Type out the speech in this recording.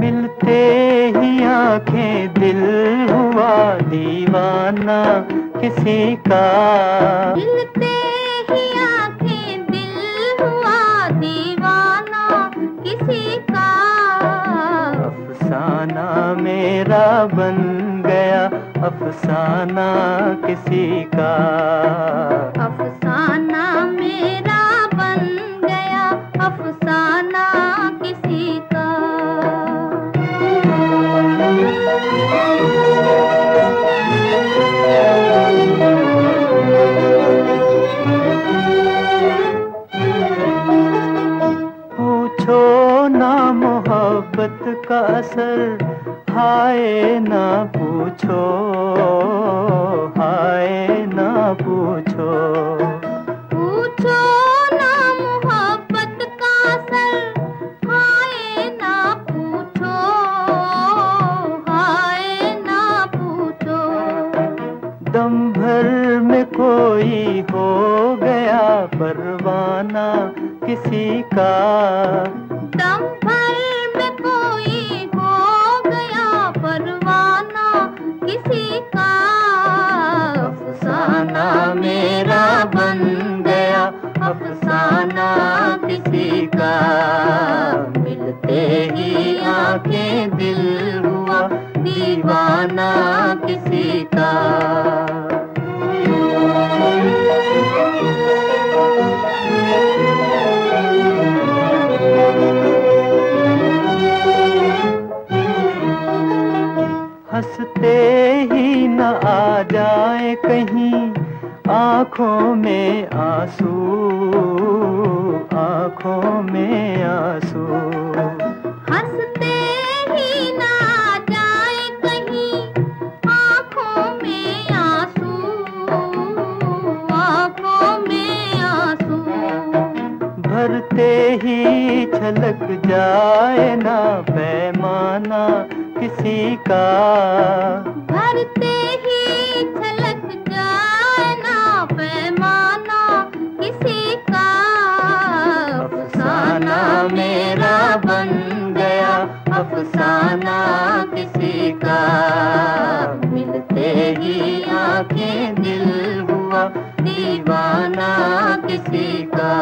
मिलते ही आँखें दिल हुआ दीवाना किसी का। मिलते ही आँखें दिल हुआ दीवाना किसी का। अफसाना मेरा बन गया अफसाना किसी का। असर हाय ना पूछो हाय ना पूछो। पूछो ना मोहब्बत का असर हाय ना पूछो हाय ना पूछो। दम भर में कोई हो गया परवाना किसी का। दम अफसाना किसी का। मिलते ही आँखें दिल हुआ, दीवाना किसी का। हँसते ही न आ जाए कहीं, आँखों में आँसू। आँखों में आँसू। हँसते ही ना जाए कहीं आँखों में आँसू। आँखों में आँसू। भरते ही छलक जाए ना पैमाना किसी का। भरते ही छलक अफसाना किसी का। मिलते ही आँखें दिल हुआ दीवाना किसी का।